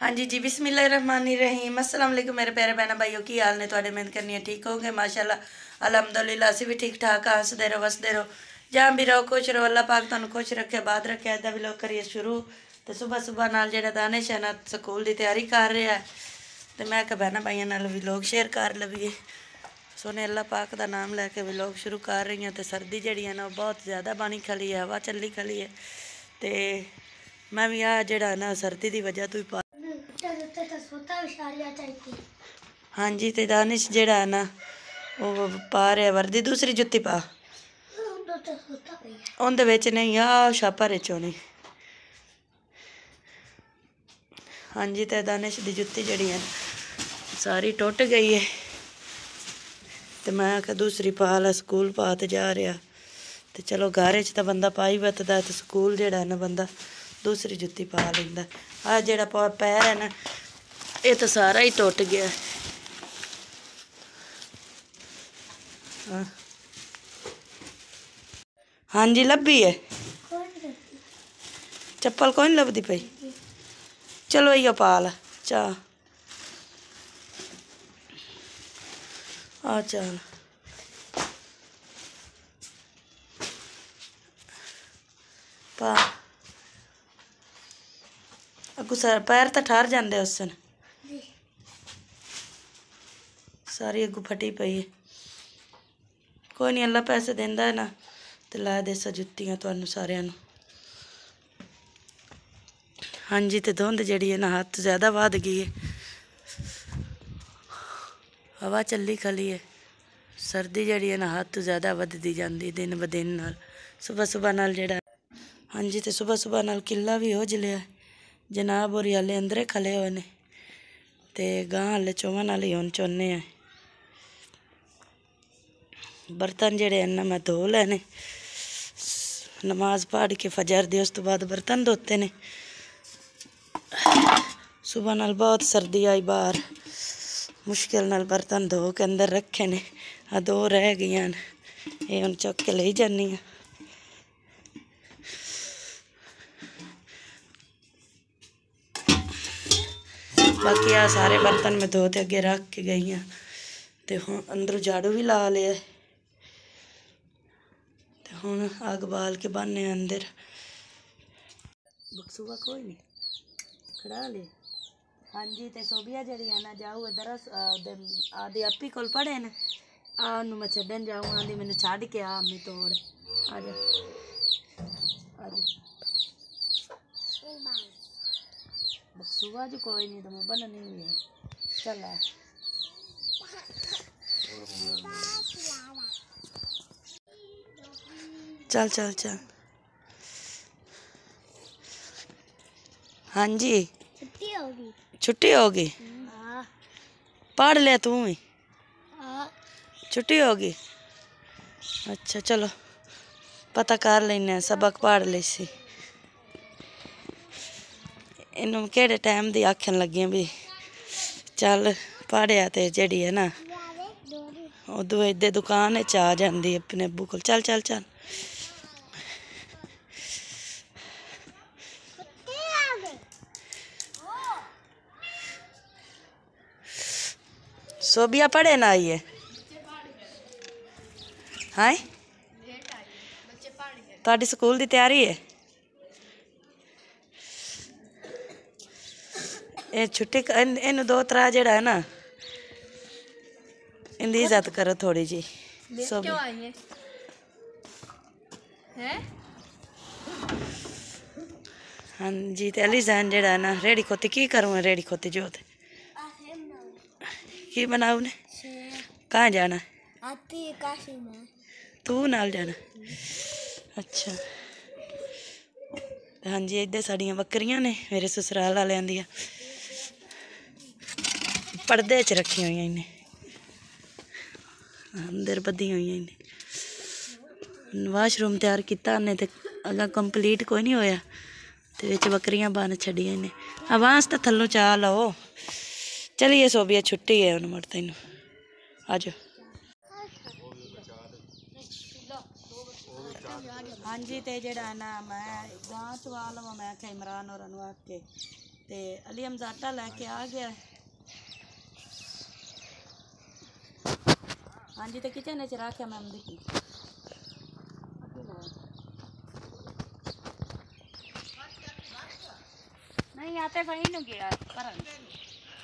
हाँ जी जी बिस्मिल रहमानी रहीम। असलम मेरे प्यारे भैन भाइयों, की हाल ने थोड़े मेहनत करनी है, ठीक हो गए माशा अलहमदुल्ला अभी भी ठीक ठाक हाँ रहो वसते रहो। जहाँ भी रहो, खुश रहो, अल्लाह पाक तुम खुश रखे बाद रखे ऐसा भी लोग करिए शुरू। तो सुबह सुबह नाल जेड़ा दानिश है स्कूल की तैयारी कर रहा है तो मैं क्या भैन भाइयों नाल भी लोग शेयर कर लवीए। सोने अल्लाह पाक का नाम लैके भी लोग शुरू कर रही हैं तो सर्दी जी है ना बहुत ज़्यादा पानी खली है, हवा चली खली है। तो मैं भी आ जड़ा ना सर्दी की वजह तो तू ਵਿਸ਼ਾਲਿਆ ਚਾਹੀਦੀ ਹਾਂਜੀ ਤੇ ਦਾਨਿਸ਼ ਜਿਹੜਾ ਹੈ ਨਾ ਉਹ ਪਾ ਰਿਹਾ ਵਰਦੀ ਦੂਸਰੀ ਜੁੱਤੀ ਪਾ। ਉਹਦਾ ਪਈ ਵਿੱਚ ਨਹੀਂ ਆ ਛਾਪਾ ਵਿੱਚ ਹੋਣੀ ਹਾਂਜੀ ਤੇ ਦਾਨਿਸ਼ ਦੀ ਜੁੱਤੀ ਜਿਹੜੀ ਹੈ ਸਾਰੀ ਟੁੱਟ ਗਈ ਹੈ ਤੇ ਮੈਂ ਕਿ ਦੂਸਰੀ ਪਾ ਲਾ ਸਕੂਲ ਪਾ ਤੇ ਜਾ ਰਿਹਾ। ਤੇ ਚਲੋ ਘਰ 'ਚ ਤਾਂ ਬੰਦਾ ਪਾ ਹੀ ਵਤਦਾ ਤੇ ਸਕੂਲ ਜਿਹੜਾ ਨਾ ਬੰਦਾ ਦੂਸਰੀ ਜੁੱਤੀ ਪਾ ਲੈਂਦਾ। ਆ ਜਿਹੜਾ ਪੈਰ ਹੈ ਨਾ ये तो सारा ही टूट गया हाँ जी ली है चप्पल कौन लभदी पाई चलो इो पाल चा आ चल पा अगू सर पैर तो ठहर जाते उस दिन ਸਾਰੀ ਅੱਗੂ ਫਟੀ ਪਈ ਹੈ ਕੋਈ ਨਹੀਂ ਅੱਲਾ ਪੈਸੇ ਦਿੰਦਾ ਨਾ, ਤੇ ਲਾ ਦੇ ਸਾ ਜੁੱਤੀਆਂ ਤੁਹਾਨੂੰ ਸਾਰਿਆਂ ਨੂੰ। ਹਾਂਜੀ, ਤੇ ਧੁੰਦ ਜਿਹੜੀ ਹੈ ਨਾ ਹੱਥ ਜ਼ਿਆਦਾ ਵੱਧ ਗਈ ਹੈ ਹਵਾ ਚੱਲੀ ਖਲੀ ਹੈ ਸਰਦੀ ਜਿਹੜੀ ਹੈ ਨਾ ਹੱਥ ਜ਼ਿਆਦਾ ਵੱਧਦੀ ਜਾਂਦੀ ਦਿਨ ਬ ਦਿਨ ਨਾਲ। ਸਵੇਰ ਸਵੇਰ ਨਾਲ ਜਿਹੜਾ ਹਾਂਜੀ, ਤੇ ਸਵੇਰ ਸਵੇਰ ਨਾਲ ਕਿੱਲਾ ਵੀ ਹੋ ਜਲਿਆ। ਜਨਾਬ ਹੋਰੀ ਹਾਲੇ ਅੰਦਰੇ ਖਲੇ ਹੋਏ ਨੇ। ਤੇ ਗਾਂ ਹਾਲੇ ਚੋਵਾਂ ਨਾਲ ਹੀ ਹੁਣ ਚੋਨੇ ਆ। बर्तन जेह्ड़े न, में धो लेने। नमाज़ पढ़ के फजर दी, उस तो बाद बर्तन धोते ने। सुबह नाल बहुत सर्दी आई बार मुश्किल नाल बर्तन धो के अंदर रखे ने। आ दो रह गई ये हम चुक के लेई जन्नी आं। बाकी आ सारे बर्तन मैं धो ते रख के गई आं। तो हम अंदर झाड़ू भी ला लिया ते हूँ अग बाल के बहने अंदर। बकसूआ कोई नहीं। खड़ा ले। हाँ जी तो सोबिया जी है ना जाऊ इधर। आदि आपी को पढ़े ने। आनू मैं छन जाऊँ। आदि मैंने छड़ के आ अम्मी तोड़। आ जा। आ जो कोई नहीं तो मैं बननी हुई है। चल आ। चल चल चल। हाँ जी। छुट्टी होगी। छुट्टी होगी? हाँ। पढ़ ले तू ही। हाँ। छुट्टी होगी? अच्छा चलो। पता कर लेने सबक पढ़ ले सी इन केड़े टाइम दी आखन लगी भी। चल पढ़िया तो जड़ी है ना। उदू इधे दुकान च आ जाती अपने अबू को चल चल चल। सोबिया पढ़े ना आई है हाय ਤੁਹਾਡੀ ਸਕੂਲ ਦੀ ਤਿਆਰੀ ਹੈ ਇਹ ਛੁੱਟੀ ਕ- ਇਹਨ- ਇਹਨੂੰ ਦੋ ਤਰ੍ਹਾਂ ਜਿਹੜਾ ਹੈ ਨਾ ਇਹਦੀ ਇੱਜ਼ਤ ਕਰੋ ਥੋੜੀ ਜੀ ਸੋਬੀ ਆਈ ਹੈ ਹਾਂਜੀ ਤੇ ਅਲੀ ਜਾਨ ਜਿਹੜਾ ਹੈ ਨਾ ਰੇੜੀ ਖੋਤੀ ਕੀ ਕਰੂੰ ਰੇੜੀ ਖੋਤੀ ਜੋਤ की बनाओ ने कहाँ जाना आती है काशी में तू नाल जाना अच्छा हाँ जी इधर साड़िया बकरियाँ ने मेरे ससुराल वाले दिया पर्दे च रखी हुई इन्हें अंदर बधी हुई इन्हें वाशरूम तैयार किया इन्हें तो अगर कंप्लीट कोई नहीं होया तो बकरियाँ बन छड़िया इन्हें आवाज़ तो थल्लों चाह लो चलिए सोबिया छुट्टी है उन्होंने मरते इन आज। हाँ जी तो जरा ना मैं गाँव चवा लव मैं क्या इमरान और आख। के ते अली हमजाटा लैके आ गया हाँ। जी तो किचन च रख मैं देखी नहीं आते फिर गया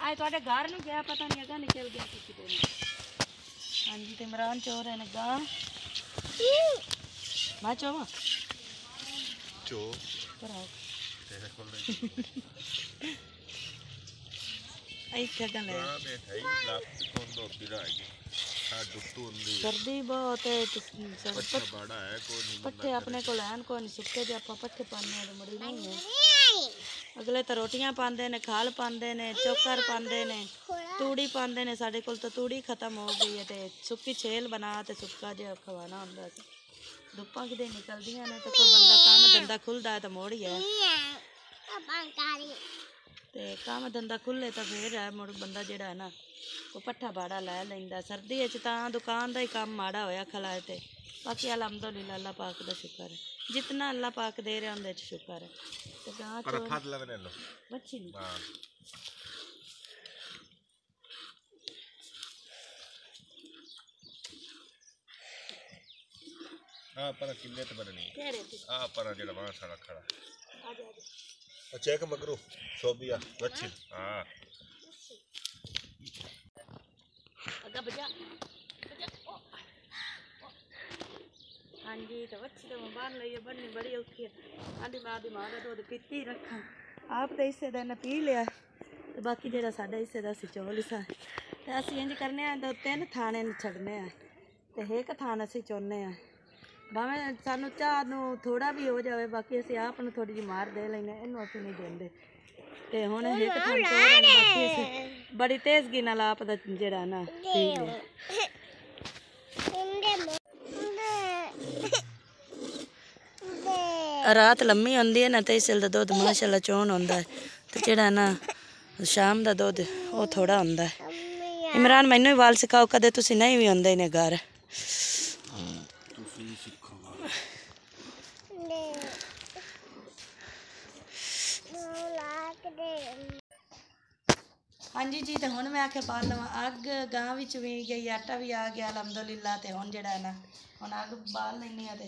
ਆਏ ਤੁਹਾਡੇ ਘਰ ਨੂੰ ਗਿਆ ਪਤਾ ਨਹੀਂ ਅਗਾ ਨਿਕਲ ਗਿਆ ਸੀ ਕਿਤੇ ਨੂੰ ਹਾਂਜੀ ਤੇ ਇਮਰਾਨ ਚੋਰ ਹੈ ਨਗਾ ਮੈਂ ਚੋਵਾ ਚੋ ਪਰ ਆਓ ਤੇਰੇ ਕੋਲ ਇੱਥੇ ਗਾਂ ਲੈ ਆ ਮੈਂ ਹੈ ਲੱਤ ਤੋਂ ਪੀੜਾ ਹੈ ਆ ਦੁੱਤੂ ਹੁੰਦੀ ਸਰਦੀ ਬਹੁਤ ਹੈ ਤੇ ਸਰ- ਅੱਛਾ ਬੜਾ ਹੈ ਕੋਈ ਨਹੀਂ ਪੱਠੇ ਆਪਣੇ ਕੋਲ ਐਨ ਕੋਈ ਅਗਲੇ ਤਾਂ ਰੋਟੀਆਂ ਪਾਉਂਦੇ ਨੇ, ਖਾਲ ਪਾਉਂਦੇ ਨੇ, ਚੋਕਰ ਪਾਉਂਦੇ ਨੇ, ਤੂੜੀ ਪਾਉਂਦੇ ਨੇ, ਸਾਡੇ ਕੋਲ ਤਾਂ ਤੂੜੀ ਖਤਮ ਹੋ ਗਈ ਹੈ ਤੇ ਸੁੱਕੀ ਛੇਲ ਬਣਾ ਤੇ ਸੁੱਕਾ ਜਿਹਾ ਖਵਾਣਾ ਹੁੰਦਾ ਸੀ। ਧੁੱਪਾਂ ਕਿਤੇ ਨਿਕਲਦੀਆਂ ਨੇ ਤਾਂ ਕੋਈ ਬੰਦਾ ਕੰਮ ਧੰਦਾ ਖੁੱਲਦਾ ਤਾਂ ਮੋੜ ਹੀ ਹੈ ਤੇ ਕੰਮ ਧੰਦਾ ਖੁੱਲੇ ਤਾਂ ਫੇਰ ਹੈ ਮੁੜ ਬੰਦਾ ਜਿਹੜਾ ਹੈ ਨਾ ਉਹ ਪੱਠਾ ਬਾੜਾ ਲੈ ਲੈਂਦਾ। ਸਰਦੀ ਵਿੱਚ ਤਾਂ ਦੁਕਾਨ ਦਾ ਹੀ ਕੰਮ ਮਾੜਾ ਹੋਇਆ ਖਲਾਏ ਤੇ। ਬਾਕੀ ਅਲਹਮਦੁਲਿਲਾ, ਅੱਲਾਹ ਪਾਕ ਦਾ ਸ਼ੁਕਰ ਹੈ। जितना अल्लाह पाक दे रहा उंदे च शुक्र है। ते गांह पर चोर फजल बने लो। बच्ची नहीं हाँ। हाँ पर किल्ले ते बननी कह रहे थे। हाँ पर जेड़ा वहाँ सारा खड़ा। आ जा आ चेक मकरू सोबिया बच्ची हाँ। हाँ। अगा बजा। बजा। ओ। ਹਾਂਜੀ ਤਾਂ ਵੱਛੀ ਤਾਂ ਮੈਂ ਲਈ ਹੈ, ਬੜੀ ਔਖੀ ਹੈ ਆਂਦੀ ਮਾਂ ਦੀ ਮਾਂ ਦਾ ਦੁੱਧ ਪੀਤੀ ਰੱਖਾਂ। ਆਪ ਤਾਂ ਇਸੇ ਦਾ ਨਾ ਪੀ ਲਿਆ। ਤੇ ਬਾਕੀ ਜਿਹੜਾ ਸਾਡਾ ਹਿੱਸੇ ਦਾ ਸੀ ਚੋਲ ਸਾ ਤੇ ਅਸੀਂ ਇੰਜ ਕਰਨੇ ਆ ਦੋ ਤਿੰਨ ਥਾਣੇ ਨੂੰ ਛੱਡਨੇ ਆ। ਤੇ ਇੱਕ ਥਾਣ ਅਸੀਂ ਚੋਨੇ ਆ। ਭਾਵੇਂ ਸਾਨੂੰ ਚਾਹ ਨੂੰ ਥੋੜਾ ਵੀ ਹੋ ਜਾਵੇ ਬਾਕੀ ਅਸੀਂ ਆਪ ਨੂੰ ਥੋੜੀ ਜਿਹੀ ਮਾਰ ਦੇ ਲੈਨੇ ਇਹਨੂੰ ਅਸੀਂ ਨਹੀਂ ਦਿੰਦੇ। ਤੇ ਹੁਣ ਇੱਕ ਥਾਣ ਬਾਕੀ ਅਸੀਂ। ਬੜੀ ਤੇਜ਼ਗੀ ਨਾਲ ਆਪ ਦਾ ਜਿਹੜਾ ਨਾ ਪੀ ਲਿਆ ਰਾਤ ਲੰਮੀ ਹੁੰਦੀ ਹੈ, ਨਾ ਤੇ ਇਸ ਦਾ ਦੁੱਧ ਮਾਸ਼ਾਅੱਲਾ ਚੋਣ ਹੁੰਦਾ ਹੈ ਤੇ ਜਿਹੜਾ ਨਾ ਸ਼ਾਮ ਦਾ ਦੁੱਧ, ਉਹ ਥੋੜਾ ਹੁੰਦਾ ਹੈ। ਇਮਰਾਨ, ਮੈਨੂੰ ਹੀ ਵਾਲ ਸਿਖਾਓ, ਕਦੇ ਤੁਸੀਂ ਨਹੀਂ ਵੀ ਹੁੰਦੇ ਨੇ ਘਰ? ਹਾਂਜੀ ਜੀ, ਤੇ ਹੁਣ ਮੈਂ ਆਖਿਆ ਬਾਹਰ ਲਵਾਂ। ਅੱਗ ਗਾਂ ਵਿੱਚ ਵੀ ਗਈ, ਆਟਾ ਵੀ ਆ ਗਿਆ, ਅਲਹਮਦੁਲਿਲਾ, ਤੇ ਹੁਣ ਜਿਹੜਾ ਹੈ ਨਾ, ਹੁਣ ਅੱਗ ਬਾਲ ਲੈਣੀ ਆ ਤੇ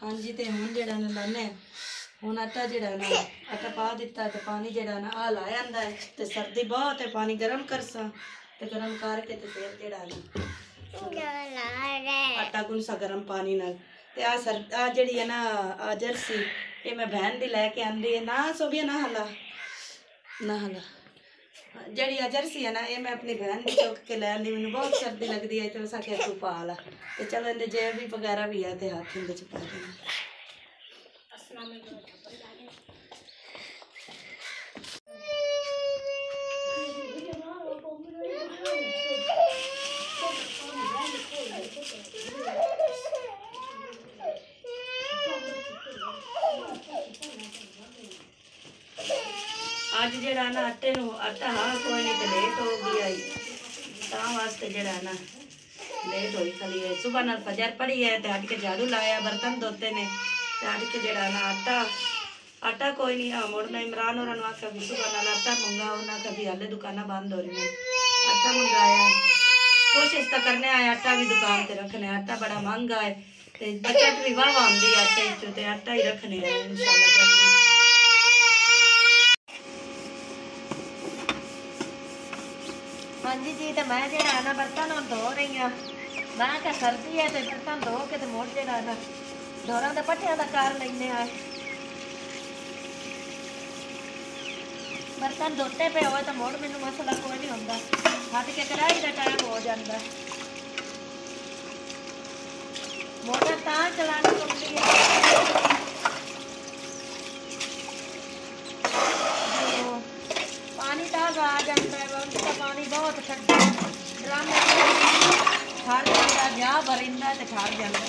हाँ जी हूँ जरा लाने हूँ आटा जरा आटा पा दिता तो पानी जरा आ है तो सर्दी बहुत है पानी गर्म कर तो गर्म करके तो फिर जरा आटा गुनसा गर्म पानी ना ਤੇ ਗਰਮ ਕਰਕੇ ਤੇ ਫਿਰ ਜਿਹੜਾ ਨਾ ਆਟਾ ਗੁੰਨਸਾ ਗਰਮ ਪਾਣੀ ਨਾਲ ਤੇ ਆ ਸਰ ਆ ਜਿਹੜੀ ਹੈ ਨਾ ਆ ਜਰਸੀ ਇਹ ਮੈਂ ਭੈਣ ਦੀ ਲੈ ਕੇ ਆਂਦੀ ਹੈ ਨਾ ਸੋਬੀਆ ਨਾ ਹਲਾ ਨਾ ਹਲਾ ਜਿਹੜੀ ਆ ਜਰਸੀ ਹੈ ਨਾ ਇਹ ਮੈਂ ਆਪਣੀ ਭੈਣ ਦੀ ਚੁੱਕ ਕੇ ਲੈ ਆਂਦੀ ਮੈਨੂੰ ਬਹੁਤ ਸਰਦੀ ਲੱਗਦੀ ਹੈ ਤੇ ਉਸ ਆਖਿਆ ਤੂੰ ਪਾ ਲਾ ਤੇ ਚਲ ਇਹਦੇ ਜੇਬ ਵੀ ਵਗੈਰਾ ਵੀ ਆ ਤੇ ਹੱਥ ਇਹਦੇ ਚ ਪਾ ਦੇਣਾ अज जरा ਨਾ ਆਟੇ ਨੂੰ ਆਟਾ ਹਾਂ ਕੋਈ ਨਹੀਂ ਤੇ ਲੇਟ ਹੋ ਗਿਆ ਹੀ ਤਾਂ ਵਾਸਤੇ ਜਿਹੜਾ ਨਾ ਲੇਟ ਹੋਈ ਖਲੀ ਹੈ ਸਵੇਰ ਨਾਲ ਫਜਰ ਪੜੀ ਹੈ ਤੇ ਅੱਜ ਕੇ ਜਾਦੂ ਲਾਇਆ, ਬਰਤਨ ਧੋਤੇ ਨੇ ਤੇ आटा कोई नहीं हाँ मुड़ मैं इमरान और आखा भी सुबह ना आटा मंगाओ ना कभी हाले दुकाना बंद हो रही है आटा मंगाया कोशिश तो करने आए आटा भी दुकान से रखने आटा बड़ा महँगा है बचत भी वाह आती आटे चो आटा ही रखने इंशाल्लाह ਹਾਂਜੀ ਜੀ, ਤੇ ਮੈਂ ਜਿਹੜਾ ਨਾ ਬਰਤਨ ਹੁਣ ਧੋ ਰਹੀ ਆ ਮੈਂ ਕਿਹਾ ਸਰਦੀ ਹੈ ਤੇ ਬਰਤਨ ਧੋ ਕੇ ਤੇ ਮੋੜ ਜਿਹੜਾ ਨਾ ਢੋਰਾਂ ਦੇ ਪੱਠਿਆਂ ਦਾ ਕਰ ਲੈਨੇ ਆ ਬਰਤਨ ਧੋਤੇ ਪਏ ਹੋਏ ਤਾਂ ਮੋੜ ਮੈਨੂੰ ਮਸਲਾ ਕੋਈ ਨਹੀਂ ਹੁੰਦਾ। ਹੱਥ ਕੇ ਕੜਾਈ ਦਾ ਟਾਈਮ ਹੋ ਜਾਂਦਾ। ਮੋਟਰ ਤਾਂ ਚਲਾਣੀ ਪੈਂਦੀ ਹੈ। ਪਾਣੀ ਤਾਂ ਆ ਜਾਂਦਾ ਹੈ ਬੰਦ ਤਾਂ ਪਾਣੀ ਬਹੁਤ ਠੰਡਾ ਡਰਮ ਠਾਰ ਜਾਂਦਾ ਜਾ ਭਰਿੰਦਾ ਤੇ ਠਾਰ ਜਾਂਦਾ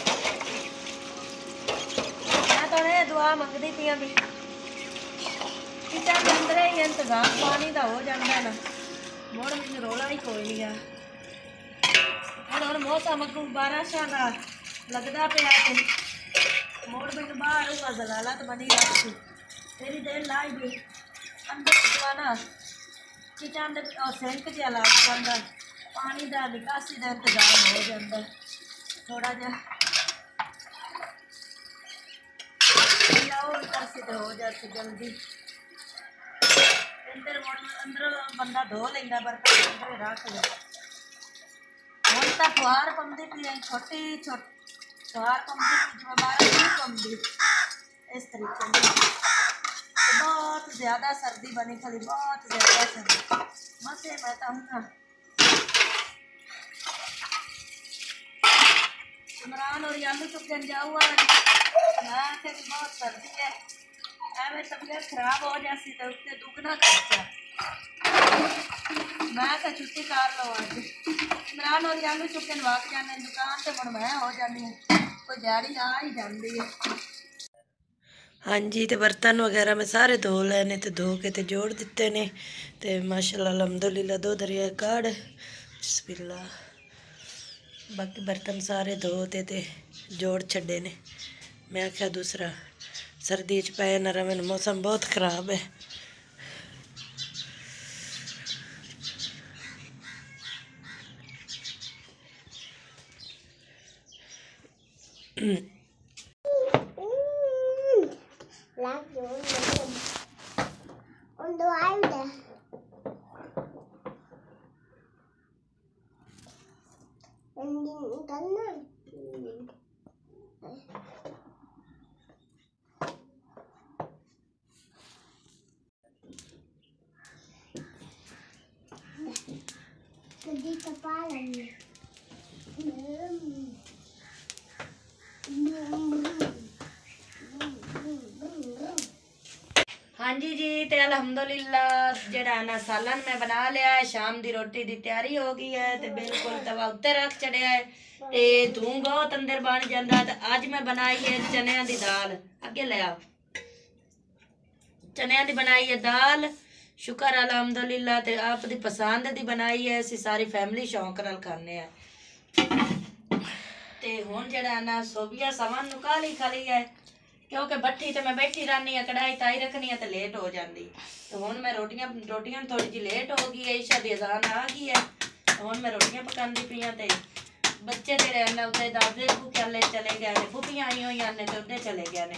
ਮੈਂ ਤਾਂ ਇਹ ਦੁਆ ਮੰਗਦੀ ਪਈ ਆਂ ਵੀ ਕਿਤੇ ਅੰਦਰੇ ਹੀ ਇੰਤਜ਼ਾਮ ਪਾਣੀ ਦਾ ਹੋ ਜਾਂਦਾ ਨਾ ਮੋੜ ਮੈਨੂੰ ਰੋਲਾ ਹੀ ਕੋਈ ਨਹੀਂ ਆ ਹੁਣ ਹੁਣ ਮੌਸਮ ਅੱਗੋਂ ਬਾਰਿਸ਼ਾਂ ਦਾ ਲੱਗਦਾ ਪਿਆ ਤੇ ਮੋੜ ਮੈਨੂੰ ਬਾਹਰ ਉਹ ਜ਼ਲਾਲਤ ਬਣੀ ਰੱਖੀ ਤੇਰੀ ਦੇਰ ਲਾਈ ਵੀ ਅੰਦਰ ਜਵਾਨਾ किचन सिंक जहा लग जाता पानी का निकासी का इंतज़ाम हो जाता थोड़ा जहा हो जाती जल्दी अंदर अंदर बंदा धो लेंदा बर्तन अंदर रख लो हम तो फुहार पाती पी छोटी छोटी फुहार पाती पी बारह नहीं पाती इस तरीके बहुत ज़्यादा सर्दी बनी खाली, बहुत ज़्यादा सर्दी। मत बता हूँ ना इमरान और यालू तो गंजा हुआ मैं भी बहुत सर्दी है। मैं तबीयत खराब हो जाती तो उसके दुगना खर्चा। मैं तो छुट्टी कर लो अज इमरान और यालू चुके वाक जाने दुकान से मुड़ मैं हो जानी कोई जारी आ ही जाती है। ਹਾਂਜੀ ਤੇ ਬਰਤਨ ਵਗੈਰਾ ਮੈਂ ਸਾਰੇ ਧੋ ਲਏ ਨੇ ਤੇ ਧੋ ਕੇ ਤੇ ਜੋੜ ਦਿੱਤੇ ਨੇ ਤੇ ਮਾਸ਼ਾਅੱਲਾ ਅਲਹਮਦੁਲਿਲਾ ਦੋ ਦਰਿਆ ਕਾੜ ਬਿਸਮਿਲ੍ਲਾ ਬਾਕੀ ਬਰਤਨ ਸਾਰੇ ਧੋ ਤੇ ਤੇ ਜੋੜ ਛੱਡੇ ਨੇ ਮੈਂ ਆਖਿਆ ਦੂਸਰਾ ਸਰਦੀ ਚ ਪਏ ਨਾ ਰਵਨ ਮੌਸਮ ਬਹੁਤ ਖਰਾਬ ਹੈ Lát तपा रही हाँ जी जी तो अलहमदुल्ला जरा सालन मैं बना लिया है शाम की रोटी की तैयारी हो गई है तो बिल्कुल तवा उत्ते रख चढ़िया है तो तू बहुत अंदर बन जाता तो अज मैं बनाई है चनिया की दाल। अगे लिया आओ। चनिया की बनाई है दाल ਸ਼ੁਕਰ ਅਲਹਮਦੁਲਿਲਾ ਤੇ ਆਪ ਦੀ ਪਸੰਦ ਦੀ ਬਣਾਈ ਹੈ ਅਸੀਂ ਸਾਰੀ ਫੈਮਿਲੀ ਸ਼ੌਂਕ ਨਾਲ ਖਾਂਦੇ ਆ ਤੇ ਹੁਣ ਜਿਹੜਾ ਨਾ ਸੋਬੀਆ ਸਮਾਨ ਨੂੰ ਕਾਲੀ ਖਾਲੀ ਹੈ ਕਿਉਂਕਿ ਬੱਠੀ ਤੇ ਮੈਂ ਬੈਠੀ ਰਹਿੰਦੀ ਆ ਕੜਾਈ ਤਾਈ ਰੱਖਣੀ ਆ ਤੇ ਲੇਟ ਹੋ ਜਾਂਦੀ ਤੇ ਹੁਣ ਮੈਂ ਰੋਟੀਆਂ ਰੋਟੀਆਂ ਥੋੜੀ ਜਿਹੀ ਲੇਟ ਹੋ ਗਈ ਹੈ ਇਸ਼ਾ ਦੀ ਅਜ਼ਾਨ ਆ ਗਈ ਹੈ ਤੇ ਹੁਣ ਮੈਂ ਰੋਟੀਆਂ ਪਕਾਉਂਦੀ ਪਈ ਆ ਤੇ ਬੱਚੇ ਤੇ ਰਹਿਣਾ ਉੱਤੇ ਦਾਦੇ ਭੁੱਖੇ ਚਲੇ ਗਏ ਨੇ ਫੁੱਫੀਆਂ ਆਈ ਹੋਈਆਂ ਨੇ ਤੇ ਉੱਤੇ ਚਲੇ ਗਏ ਨੇ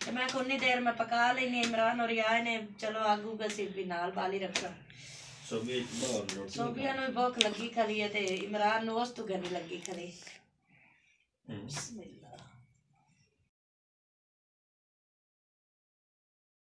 ਤੇ ਮੈਂ ਕੋਨੀ ਦੇਰ ਮੈਂ ਪਕਾ ਲੈਣੀ ਇਮਰਾਨ ਔਰ ਆਏ ਨੇ ਚਲੋ ਆਗੂ ਕਸੀ ਵੀ ਨਾਲ ਬਾਲੀ ਰੱਖਾਂ ਸੋਬੀਆ ਚ ਬਹੁਤ ਰੋਟੀ ਸੋਬੀਆ ਨੂੰ ਵੀ ਭੁੱਖ ਲੱਗੀ ਖਲੀ ਹੈ ਤੇ ਇਮਰਾਨ ਨੂੰ ਉਸ ਤੋਂ ਗਨੀ ਲੱਗੀ ਖਲੀ ਹਮ। ਬਿਸਮਿਲ੍ਲਾ